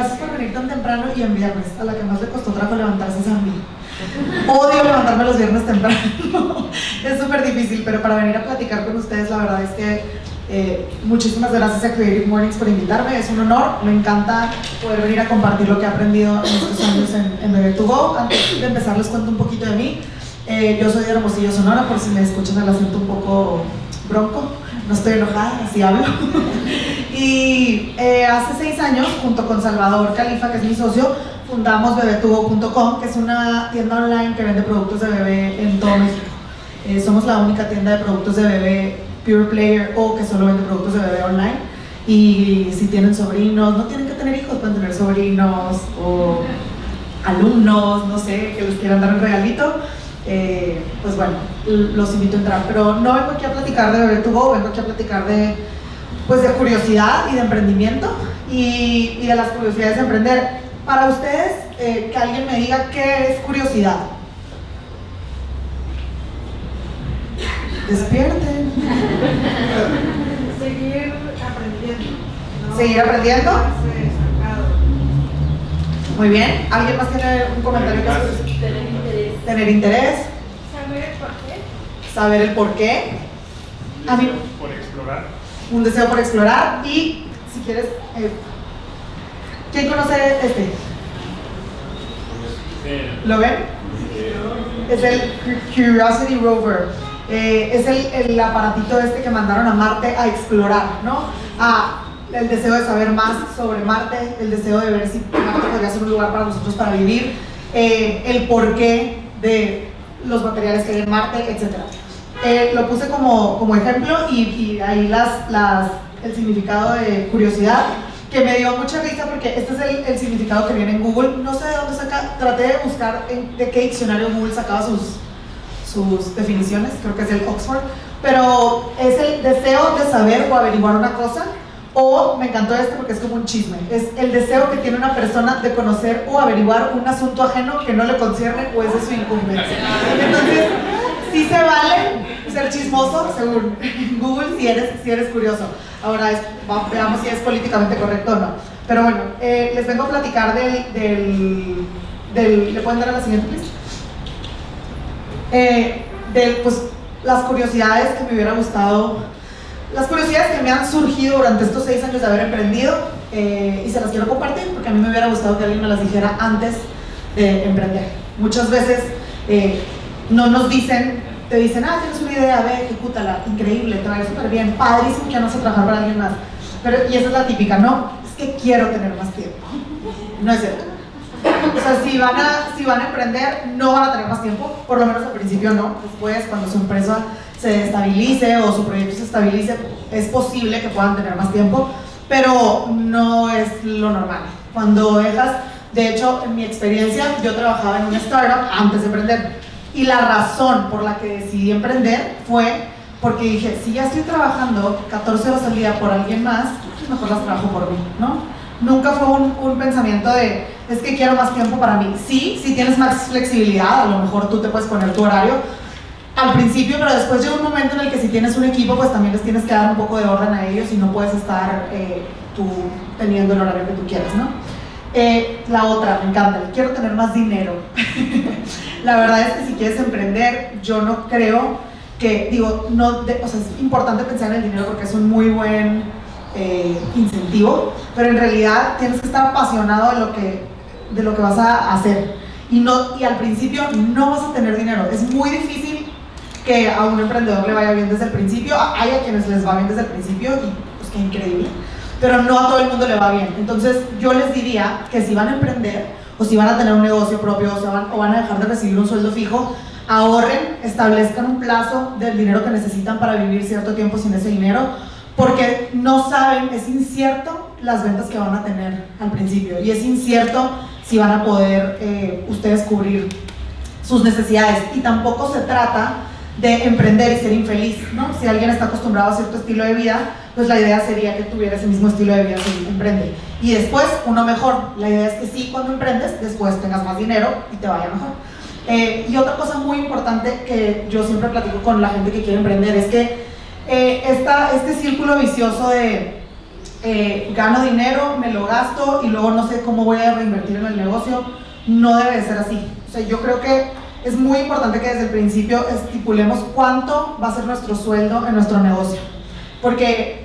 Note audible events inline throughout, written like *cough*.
escribir tan temprano y en viernes. A la que más le costó trabajo levantarse es a mí. Odio levantarme los viernes temprano. *laughs* es súper difícil, pero para venir a platicar con ustedes, la verdad es que eh, muchísimas gracias a Creative Mornings por invitarme. Es un honor. Me encanta poder venir a compartir lo que he aprendido en estos años en, en Bebé to Go. Antes de empezar, les cuento un poquito de mí. Eh, yo soy de Hermosillo, Sonora, por si me escuchan el acento un poco bronco. No estoy enojada, así hablo. *laughs* y eh, hace seis años, junto con Salvador Califa, que es mi socio, fundamos bebetubo.com, que es una tienda online que vende productos de bebé en todo México. Eh, somos la única tienda de productos de bebé Pure Player o que solo vende productos de bebé online. Y si tienen sobrinos, no tienen que tener hijos, pueden tener sobrinos o alumnos, no sé, que les quieran dar un regalito. Eh, pues bueno, los invito a entrar. Pero no vengo aquí a platicar de Bebé to Go, vengo aquí a platicar de, pues de curiosidad y de emprendimiento y, y de las curiosidades de emprender. Para ustedes, eh, que alguien me diga qué es curiosidad. Despierten. Seguir aprendiendo. ¿no? ¿Seguir aprendiendo? Muy bien. ¿Alguien más tiene un comentario? que Tener interés. Tener interés, Saber por qué. saber el por qué, A mí- por explorar. Un deseo por explorar y, si quieres, eh, ¿quién conoce este? Eh, ¿Lo ven? Es el Cu- Curiosity Rover. Eh, es el, el aparatito este que mandaron a Marte a explorar, ¿no? A el deseo de saber más sobre Marte, el deseo de ver si Marte podría ser un lugar para nosotros para vivir, eh, el porqué de los materiales que hay en Marte, etc. Eh, lo puse como, como ejemplo y, y ahí las, las, el significado de curiosidad que me dio mucha risa porque este es el, el significado que viene en Google. No sé de dónde saca, traté de buscar en, de qué diccionario Google sacaba sus, sus definiciones, creo que es el Oxford, pero es el deseo de saber o averiguar una cosa, o me encantó este porque es como un chisme, es el deseo que tiene una persona de conocer o averiguar un asunto ajeno que no le concierne o es de su incumbencia. Entonces, sí se vale ser chismoso, según Google, si eres, si eres curioso. Ahora, es- veamos si es políticamente correcto o no. Pero bueno, eh, les vengo a platicar del, del, del- ¿Le pueden dar a la siguiente, please? Eh, de pues, las curiosidades que me hubiera gustado, las curiosidades que me han surgido durante estos seis años de haber emprendido eh, y se las quiero compartir porque a mí me hubiera gustado que alguien me las dijera antes de emprender. Muchas veces eh, no nos dicen, te dicen, ah, tienes una idea, ve, ejecútala, increíble, te va a ir súper bien, padrísimo que vas a trabajar para alguien más. Pero, y esa es la típica, no, es que quiero tener más tiempo. No es cierto. O sea, si van, a, si van a emprender, no van a tener más tiempo, por lo menos al principio no. Después, cuando su empresa se estabilice o su proyecto se estabilice, es posible que puedan tener más tiempo, pero no es lo normal. Cuando dejas, de hecho, en mi experiencia, yo trabajaba en una startup antes de emprender. Y la razón por la que decidí emprender fue porque dije, si ya estoy trabajando 14 horas al día por alguien más, pues mejor las trabajo por mí, ¿no? Nunca fue un, un pensamiento de, es que quiero más tiempo para mí. Sí, si tienes más flexibilidad, a lo mejor tú te puedes poner tu horario al principio, pero después llega un momento en el que si tienes un equipo, pues también les tienes que dar un poco de orden a ellos y no puedes estar eh, tú teniendo el horario que tú quieras, ¿no? Eh, la otra, me encanta, quiero tener más dinero. *laughs* la verdad es que si quieres emprender, yo no creo que, digo, no, de- o es importante pensar en el dinero porque es un muy buen eh, incentivo, pero en realidad tienes que estar apasionado de lo que, de lo que vas a hacer. Y, no, y al principio no vas a tener dinero. Es muy difícil que a un emprendedor le vaya bien desde el principio. Hay a quienes les va bien desde el principio y pues qué increíble. Pero no a todo el mundo le va bien. Entonces yo les diría que si van a emprender o si van a tener un negocio propio o, se van, o van a dejar de recibir un sueldo fijo, ahorren, establezcan un plazo del dinero que necesitan para vivir cierto tiempo sin ese dinero, porque no saben, es incierto las ventas que van a tener al principio y es incierto si van a poder eh, ustedes cubrir sus necesidades y tampoco se trata de emprender y ser infeliz, ¿no? Si alguien está acostumbrado a cierto estilo de vida, pues la idea sería que tuviera ese mismo estilo de vida si emprende. Y después, uno mejor. La idea es que sí, cuando emprendes, después tengas más dinero y te vaya mejor. Eh, y otra cosa muy importante que yo siempre platico con la gente que quiere emprender es que eh, esta, este círculo vicioso de eh, gano dinero, me lo gasto y luego no sé cómo voy a reinvertir en el negocio. No debe de ser así. O sea, yo creo que es muy importante que desde el principio estipulemos cuánto va a ser nuestro sueldo en nuestro negocio. Porque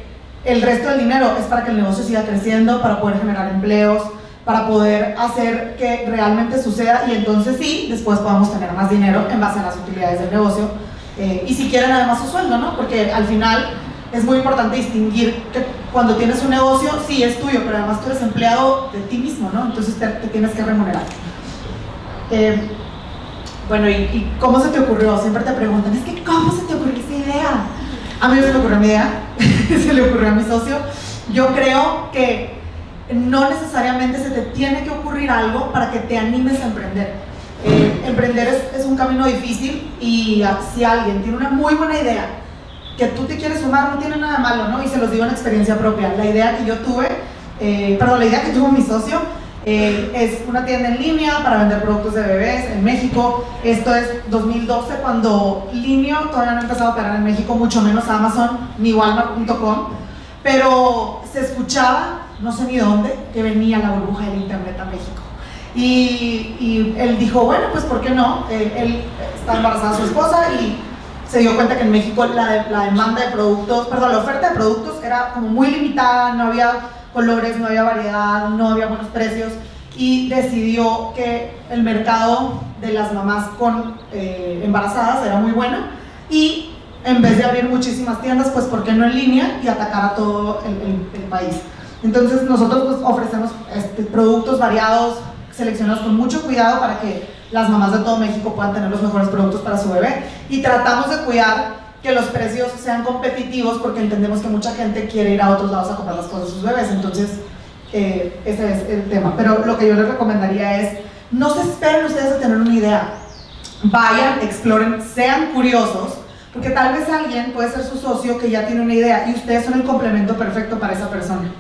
el resto del dinero es para que el negocio siga creciendo, para poder generar empleos, para poder hacer que realmente suceda y entonces sí, después podamos tener más dinero en base a las utilidades del negocio eh, y si quieren además su sueldo, ¿no? Porque al final es muy importante distinguir que cuando tienes un negocio, sí es tuyo, pero además tú eres empleado de ti mismo, ¿no? Entonces te, tienes que remunerar. Eh, bueno, ¿y, ¿y, cómo se te ocurrió? Siempre te preguntan, es que ¿cómo se te ocurrió esa idea? A mí me ocurrió mi idea, *laughs* se le ocurrió a mi socio. Yo creo que no necesariamente se te tiene que ocurrir algo para que te animes a emprender. Eh, emprender es, es, un camino difícil y si alguien tiene una muy buena idea que tú te quieres sumar, no tiene nada malo, ¿no? Y se los digo en experiencia propia. La idea que yo tuve, eh, perdón, la idea que tuvo mi socio eh, es una tienda en línea para vender productos de bebés en México. Esto es 2012 cuando Linio todavía no ha empezado a operar en México, mucho menos Amazon ni Walmart.com, pero se escuchaba no sé ni dónde, que venía la burbuja del Internet a México. Y, él dijo, bueno, pues ¿por qué no? Eh, él está embarazada su esposa y se dio cuenta que en México la, la, demanda de productos, perdón, la oferta de productos era como muy limitada, no había colores, no había variedad, no había buenos precios y decidió que el mercado de las mamás con eh, embarazadas era muy bueno y en vez de abrir muchísimas tiendas, pues ¿por qué no en línea y atacar a todo el, país? Entonces nosotros pues, ofrecemos este, productos variados, seleccionados con mucho cuidado para que las mamás de todo México puedan tener los mejores productos para su bebé y tratamos de cuidar que los precios sean competitivos porque entendemos que mucha gente quiere ir a otros lados a comprar las cosas de sus bebés, entonces eh, ese es el tema. Pero lo que yo les recomendaría es, no se esperen ustedes a tener una idea, vayan, exploren, sean curiosos, porque tal vez alguien puede ser su socio que ya tiene una idea y ustedes son el complemento perfecto para esa persona.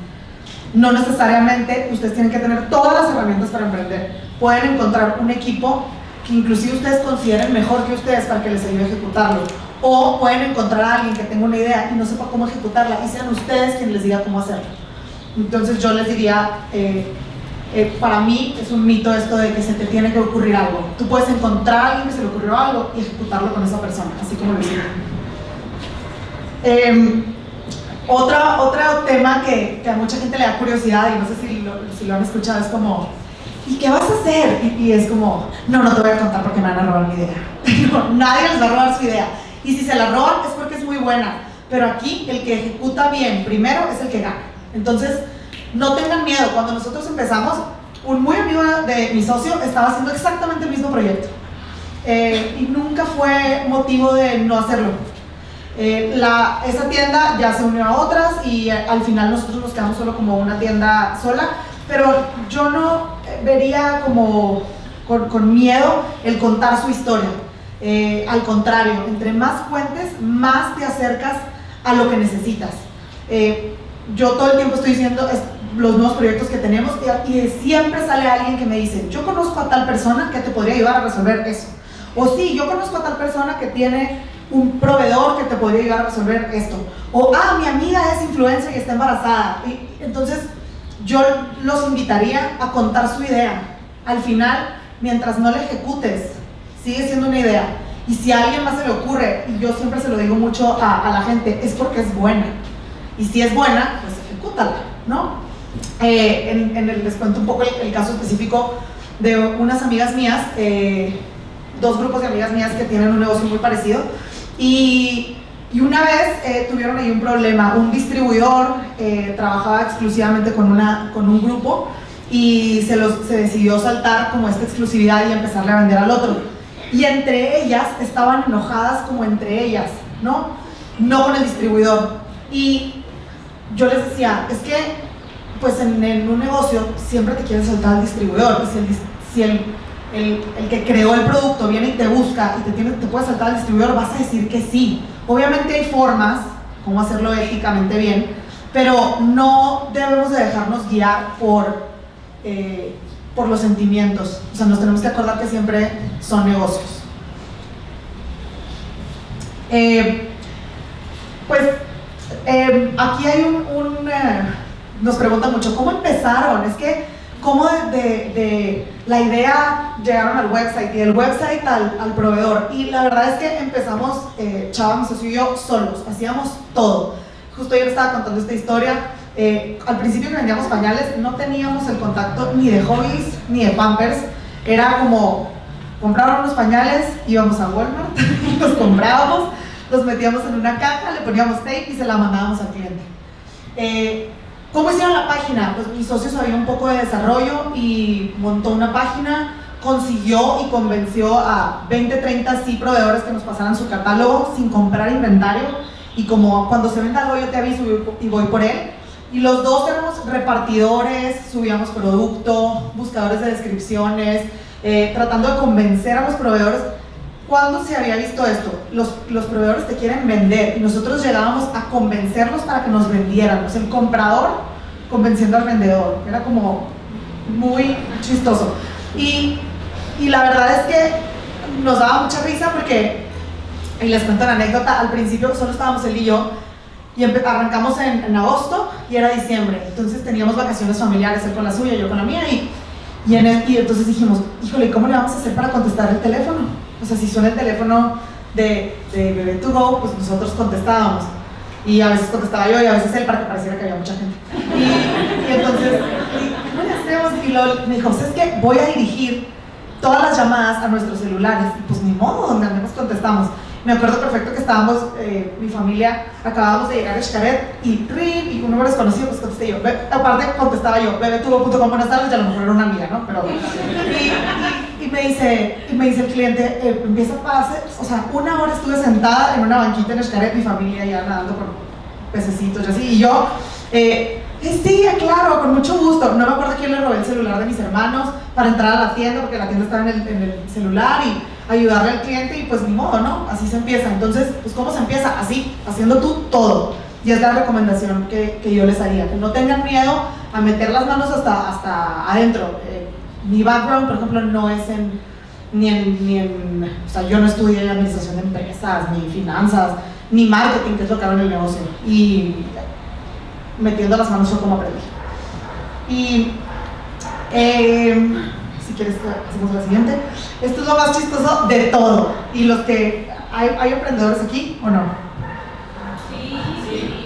No necesariamente ustedes tienen que tener todas las herramientas para emprender. Pueden encontrar un equipo que inclusive ustedes consideren mejor que ustedes para que les ayude a ejecutarlo. O pueden encontrar a alguien que tenga una idea y no sepa cómo ejecutarla y sean ustedes quienes les diga cómo hacerlo. Entonces yo les diría, eh, eh, para mí es un mito esto de que se te tiene que ocurrir algo. Tú puedes encontrar a alguien que se le ocurrió algo y ejecutarlo con esa persona, así como lo hicieron. Eh, otra, otro tema que, que, a mucha gente le da curiosidad y no sé si lo, si lo han escuchado es como, ¿y qué vas a hacer? Y, es como, no, no te voy a contar porque me van a robar mi idea. *laughs* no, nadie les va a robar su idea. Y si se la roban es porque es muy buena. Pero aquí el que ejecuta bien primero es el que gana. Entonces, no tengan miedo. Cuando nosotros empezamos, un muy amigo de mi socio estaba haciendo exactamente el mismo proyecto. Eh, y nunca fue motivo de no hacerlo eh, la, esa tienda ya se unió a otras y eh, al final nosotros nos quedamos solo como una tienda sola, pero yo no eh, vería como con, miedo el contar su historia. Al contrario, entre más cuentes, más te acercas a lo que necesitas. yo todo el tiempo estoy diciendo los nuevos proyectos que tenemos y, y siempre sale alguien que me dice, yo conozco a tal persona que te podría ayudar a resolver eso. O sí, yo conozco a tal persona que tiene un proveedor que te podría ayudar a resolver esto. O, ah, mi amiga es influencer y está embarazada. Entonces, yo los invitaría a contar su idea. Al final, mientras no la ejecutes, sigue siendo una idea. Y si a alguien más se le ocurre, y yo siempre se lo digo mucho a, la gente, es porque es buena. Y si es buena, pues ejecútala, ¿no? Eh, en, el, les cuento un poco el, caso específico de unas amigas mías, eh, dos grupos de amigas mías que tienen un negocio muy parecido. Y, y una vez eh, tuvieron ahí un problema, un distribuidor trabajaba exclusivamente con, una, con un grupo y se, los, se decidió saltar como esta exclusividad y empezarle a vender al otro. Y entre ellas estaban enojadas como entre ellas, ¿no? No con el distribuidor. Y yo les decía, es que pues en, un negocio siempre te quieren saltar al distribuidor. Si el, si el el, que creó el producto viene y te busca y te, tiene, te puede saltar al distribuidor, vas a decir que sí. Obviamente hay formas, cómo hacerlo éticamente bien, pero no debemos de dejarnos guiar por, eh, por los sentimientos. O sea, nos tenemos que acordar que siempre son negocios. Eh, pues eh, aquí hay un, nos preguntan mucho, ¿cómo empezaron? Es que, ¿cómo de, de- la idea llegaron al website y del website al, proveedor? Y la verdad es que empezamos, eh, Chava, mi socio y yo, solos, hacíamos todo. Justo ayer estaba contando esta historia. Eh, al principio que vendíamos pañales no teníamos el contacto ni de hobbies ni de pampers. Era como compraron unos pañales, íbamos a Walmart, *laughs* los comprábamos, los metíamos en una caja, le poníamos tape y se la mandábamos al cliente. Eh, ¿Cómo hicieron la página? Pues mi socio sabía un poco de desarrollo y montó una página, consiguió y convenció a 20, 30 sí proveedores que nos pasaran su catálogo sin comprar inventario y como cuando se venda algo yo te aviso y voy por él. Y los dos éramos repartidores, subíamos producto, buscadores de descripciones, eh, tratando de convencer a los proveedores. ¿Cuándo se había visto esto? Los, los proveedores te quieren vender y nosotros llegábamos a convencerlos para que nos vendieran. O sea, el comprador convenciendo al vendedor. Era como muy chistoso. Y, y la verdad es que nos daba mucha risa porque, y les cuento la anécdota, al principio solo estábamos él y yo y arrancamos en, en agosto y era diciembre. Entonces teníamos vacaciones familiares, él con la suya, yo con la mía y y, en el- y entonces dijimos, híjole, ¿cómo le vamos a hacer para contestar el teléfono? O sea, si suena el teléfono de, de Bebé to Go, pues nosotros contestábamos. Y a veces contestaba yo y a veces él para que pareciera que había mucha gente. Y, y entonces, ¿cómo le hacemos? Y luego me dijo, es que voy a dirigir todas las llamadas a nuestros celulares. Y pues ni modo, donde andemos contestamos. Me acuerdo perfecto que estábamos, eh, mi familia, acabábamos de llegar a Xcaret y ring, y un número desconocido, pues contesté yo. Aparte contestaba yo, bebetubo.com, buenas tardes, y a lo mejor era una amiga, ¿no? Pero, y me dice, y me dice el cliente, eh, empieza a pasar, o sea, una hora estuve sentada en una banquita en Xcaret, mi familia ya nadando con pececitos y así, y yo, eh, eh, sí, claro, con mucho gusto. No me acuerdo quién le robé el celular de mis hermanos para entrar a la tienda, porque la tienda estaba en el, en el celular y ayudarle al cliente y pues ni modo, ¿no? Así se empieza. Entonces, pues ¿cómo se empieza? Así, haciendo tú todo. Y es la recomendación que, que yo les haría, que no tengan miedo a meter las manos hasta, hasta adentro. Eh, mi background, por ejemplo, no es en, ni en, ni en, o sea, yo no estudié administración de empresas, ni finanzas, ni marketing, que es lo que hago en el negocio. Y metiendo las manos fue como aprendí. Y eh, si quieres, hacemos la siguiente. Esto es lo más chistoso de todo. Y los que. ¿Hay, hay emprendedores aquí o no?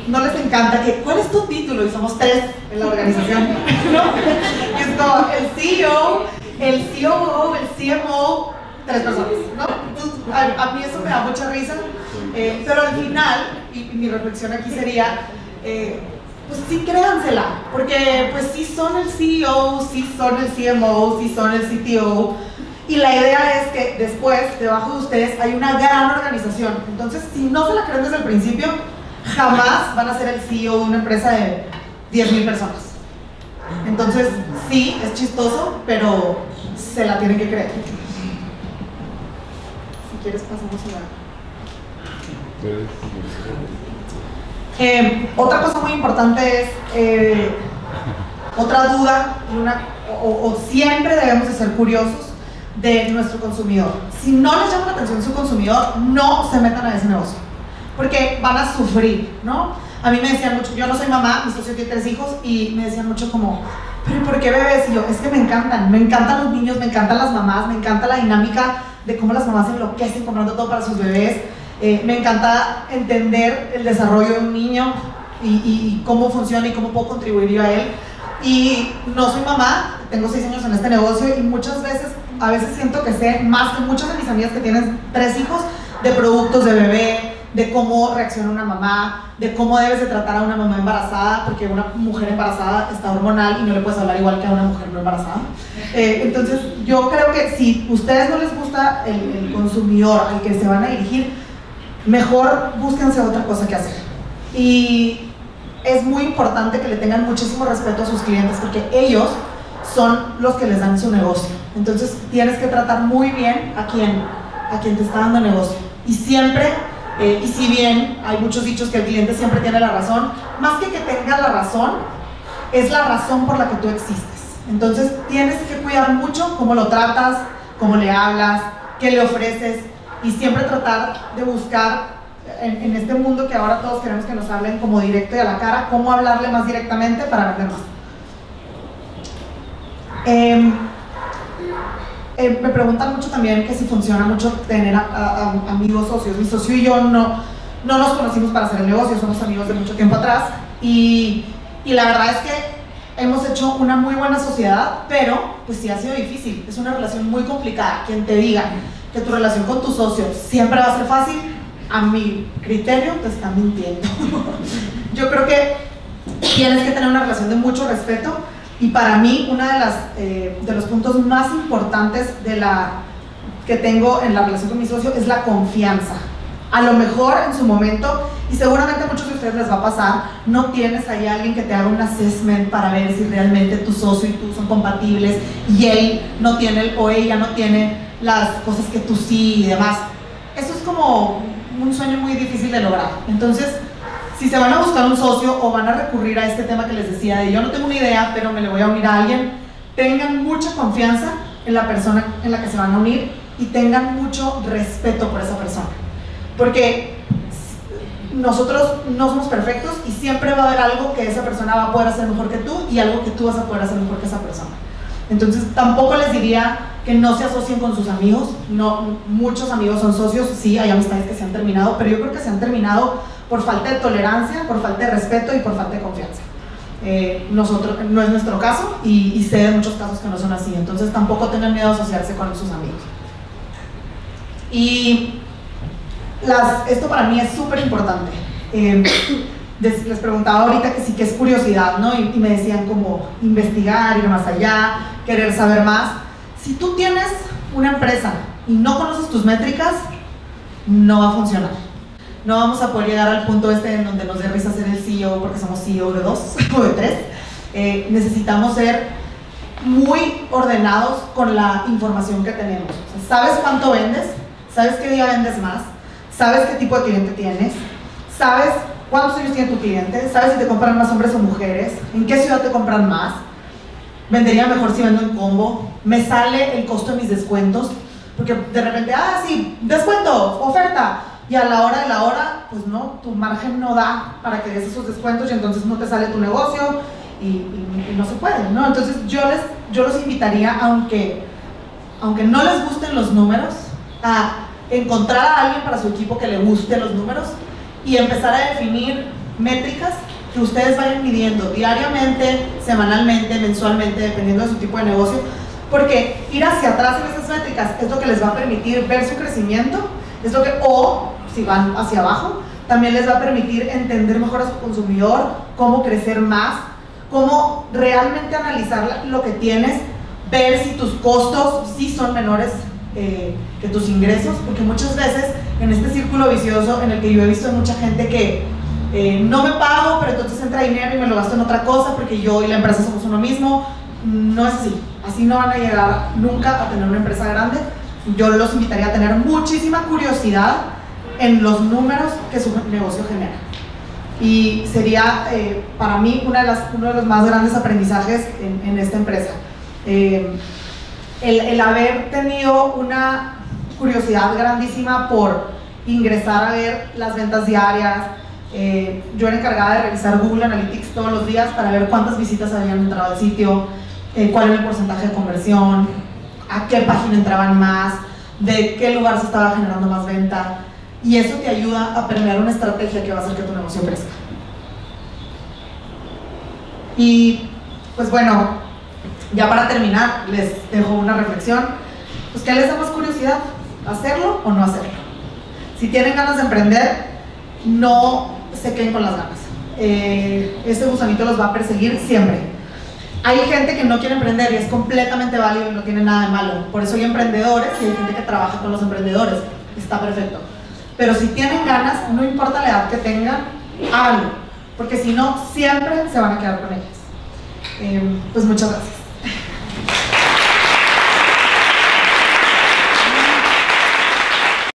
No les encanta que. ¿Cuál es tu título? Y somos tres en la organización. *laughs* ¿no? Y es como el CEO, el COO, el CMO, tres personas. ¿no? Entonces, a, mí eso me da mucha risa. eh, pero al final, y, y mi reflexión aquí sería. eh, pues sí créansela, porque pues sí son el CEO, sí son el CMO, sí son el CTO, y la idea es que después, debajo de ustedes, hay una gran organización. Entonces, si no se la creen desde el principio, jamás van a ser el CEO de una empresa de 10.000 personas. Entonces, sí, es chistoso, pero se la tienen que creer. Si quieres, pasamos a la... Eh, otra cosa muy importante es, eh, otra duda, una, o, o siempre debemos de ser curiosos de nuestro consumidor. Si no les llama la atención su consumidor, no se metan a ese negocio, porque van a sufrir, ¿no? A mí me decían mucho, yo no soy mamá, mi socio tiene tres hijos, y me decían mucho como, pero ¿por qué bebés? Y yo, es que me encantan, me encantan los niños, me encantan las mamás, me encanta la dinámica de cómo las mamás se enloquecen comprando todo para sus bebés. Eh, me encanta entender el desarrollo de un niño y, cómo funciona y cómo puedo contribuir yo a él. Y no soy mamá, tengo seis años en este negocio y muchas veces, a veces siento que sé más que muchas de mis amigas que tienen tres hijos de productos de bebé, de cómo reacciona una mamá, de cómo debes de tratar a una mamá embarazada, porque una mujer embarazada está hormonal y no le puedes hablar igual que a una mujer no embarazada. Eh, entonces, yo creo que si ustedes no les gusta el, el consumidor al que se van a dirigir, mejor búsquense otra cosa que hacer. Y es muy importante que le tengan muchísimo respeto a sus clientes porque ellos son los que les dan su negocio. Entonces tienes que tratar muy bien a quien, a quien te está dando negocio. Y siempre, eh, y si bien hay muchos dichos que el cliente siempre tiene la razón, más que que tenga la razón, es la razón por la que tú existes. Entonces tienes que cuidar mucho cómo lo tratas, cómo le hablas, qué le ofreces y siempre tratar de buscar en, este mundo que ahora todos queremos que nos hablen como directo y a la cara, cómo hablarle más directamente para vender más. Em, eh, me preguntan mucho también que si funciona mucho tener a- a- amigos socios. Mi socio y yo no, no nos conocimos para hacer el negocio, somos amigos de mucho tiempo atrás y, y la verdad es que hemos hecho una muy buena sociedad, pero pues sí ha sido difícil. Es una relación muy complicada. Quien te diga que tu relación con tu socio siempre va a ser fácil, a mi criterio te está mintiendo. *laughs* yo creo que tienes que tener una relación de mucho respeto y para mí uno de, eh, de los puntos más importantes de la, que tengo en la relación con mi socio es la confianza. A lo mejor en su momento, y seguramente a muchos de ustedes les va a pasar, no tienes ahí alguien que te haga un assessment para ver si realmente tu socio y tú son compatibles y él no tiene o ella no tiene las cosas que tú sí y demás. Eso es como un sueño muy difícil de lograr. Entonces, si se van a buscar un socio o van a recurrir a este tema que les decía de yo no tengo una idea, pero me le voy a unir a alguien, tengan mucha confianza en la persona en la que se van a unir y tengan mucho respeto por esa persona. Porque nosotros no somos perfectos y siempre va a haber algo que esa persona va a poder hacer mejor que tú y algo que tú vas a poder hacer mejor que esa persona. Entonces tampoco les diría que no se asocien con sus amigos. No, muchos amigos son socios, sí, hay amistades que se han terminado, pero yo creo que se han terminado por falta de tolerancia, por falta de respeto y por falta de confianza. Eh, nosotros, no es nuestro caso y, y sé de muchos casos que no son así, entonces tampoco tengan miedo a asociarse con sus amigos. Y esto para mí es súper importante. Les, *coughs* les preguntaba ahorita que sí que es curiosidad, ¿no? Y, y me decían como investigar, ir más allá, querer saber más. Si tú tienes una empresa y no conoces tus métricas, no va a funcionar. No vamos a poder llegar al punto este en donde nos dé risa ser el CEO porque somos CEO de dos *laughs* o de tres. Eh, necesitamos ser muy ordenados con la información que tenemos. O ¿Sabes cuánto vendes? ¿Sabes qué día vendes más? ¿Sabes qué tipo de cliente tienes? ¿Sabes cuántos años tiene tu cliente? ¿Sabes si te compran más hombres o mujeres? ¿En qué ciudad te compran más? ¿Vendería mejor si vendo en combo? ¿Me sale el costo de mis descuentos? Porque de repente, ah, sí, descuento, oferta. Y a la hora de la hora, pues no, tu margen no da para que des esos descuentos y entonces no te sale tu negocio y, no se puede, ¿no? Entonces yo, les, yo los invitaría, aunque, aunque no les gusten los números, a encontrar a alguien para su equipo que le guste los números y empezar a definir métricas que ustedes vayan midiendo diariamente, semanalmente, mensualmente, dependiendo de su tipo de negocio, porque ir hacia atrás en esas métricas es lo que les va a permitir ver su crecimiento, es lo que, o si van hacia abajo, también les va a permitir entender mejor a su consumidor, cómo crecer más, cómo realmente analizar lo que tienes, ver si tus costos sí son menores eh, que tus ingresos, porque muchas veces en este círculo vicioso en el que yo he visto mucha gente que eh, no me pago, pero entonces entra dinero y me lo gasto en otra cosa porque yo y la empresa somos uno mismo, no es así, así no van a llegar nunca a tener una empresa grande. Yo los invitaría a tener muchísima curiosidad en los números que su negocio genera. Y sería eh, para mí una de las, uno de los más grandes aprendizajes en, en esta empresa. Eh, el, el haber tenido una curiosidad grandísima por ingresar a ver las ventas diarias. Eh, yo era encargada de revisar Google Analytics todos los días para ver cuántas visitas habían entrado al sitio, eh, cuál era el porcentaje de conversión, a qué página entraban más, de qué lugar se estaba generando más venta. Y eso te ayuda a permear una estrategia que va a hacer que tu negocio crezca. Y pues bueno, ya para terminar, les dejo una reflexión. Pues, ¿qué les da más curiosidad? ¿Hacerlo o no hacerlo? Si tienen ganas de emprender, no se queden con las ganas. Eh, ese gusanito los va a perseguir siempre. Hay gente que no quiere emprender y es completamente válido y no tiene nada de malo. Por eso hay emprendedores y hay gente que trabaja con los emprendedores. Está perfecto. Pero si tienen ganas, no importa la edad que tengan, háganlo. Porque si no, siempre se van a quedar con ellas. Eh, pues muchas gracias.